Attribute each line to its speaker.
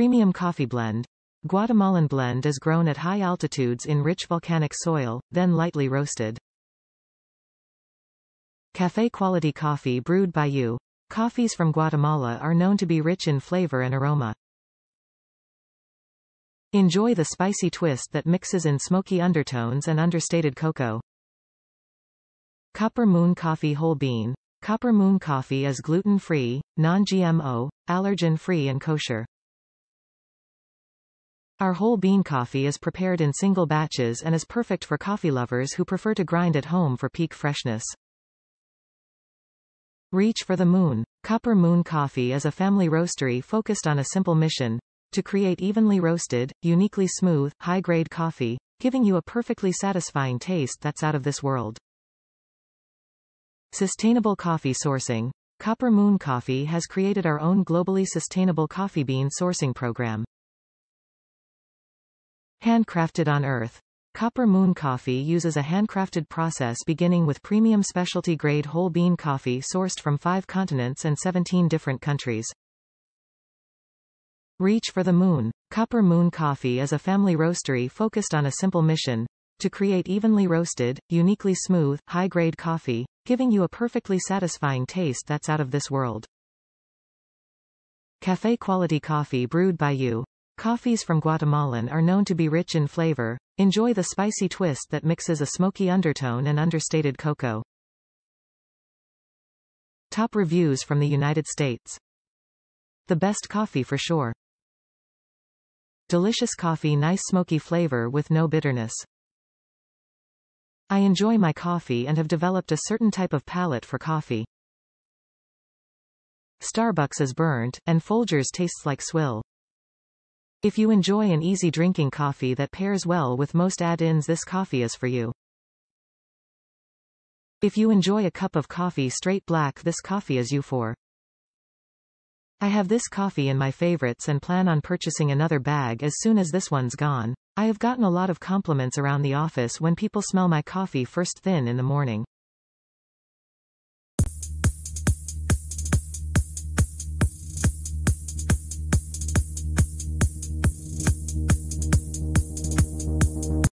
Speaker 1: Premium coffee blend. Guatemalan blend is grown at high altitudes in rich volcanic soil, then lightly roasted. Café quality coffee brewed by you. Coffees from Guatemala are known to be rich in flavor and aroma. Enjoy the spicy twist that mixes in smoky undertones and understated cocoa. Copper Moon Coffee Whole Bean. Copper Moon Coffee is gluten-free, non-GMO, allergen-free and kosher. Our whole bean coffee is prepared in single batches and is perfect for coffee lovers who prefer to grind at home for peak freshness. Reach for the Moon. Copper Moon Coffee is a family roastery focused on a simple mission, to create evenly roasted, uniquely smooth, high-grade coffee, giving you a perfectly satisfying taste that's out of this world. Sustainable coffee sourcing. Copper Moon Coffee has created our own globally sustainable coffee bean sourcing program. Handcrafted on Earth. Copper Moon Coffee uses a handcrafted process beginning with premium specialty grade whole bean coffee sourced from five continents and 17 different countries. Reach for the Moon. Copper Moon Coffee is a family roastery focused on a simple mission, to create evenly roasted, uniquely smooth, high-grade coffee, giving you a perfectly satisfying taste that's out of this world. Café quality coffee brewed by you. Coffees from Guatemalan are known to be rich in flavor. Enjoy the spicy twist that mixes a smoky undertone and understated cocoa. Top reviews from the United States. The best coffee for sure. Delicious coffee nice smoky flavor with no bitterness. I enjoy my coffee and have developed a certain type of palate for coffee. Starbucks is burnt, and Folgers tastes like swill. If you enjoy an easy drinking coffee that pairs well with most add-ins this coffee is for you. If you enjoy a cup of coffee straight black this coffee is you for. I have this coffee in my favorites and plan on purchasing another bag as soon as this one's gone. I have gotten a lot of compliments around the office when people smell my coffee first thin in the morning.